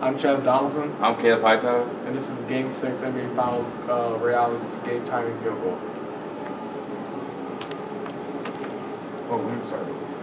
I'm Chaz Donaldson, I'm Caleb Hightower. and this is Game 6 NBA Finals uh, Real's game timing field goal. Oh, let me start.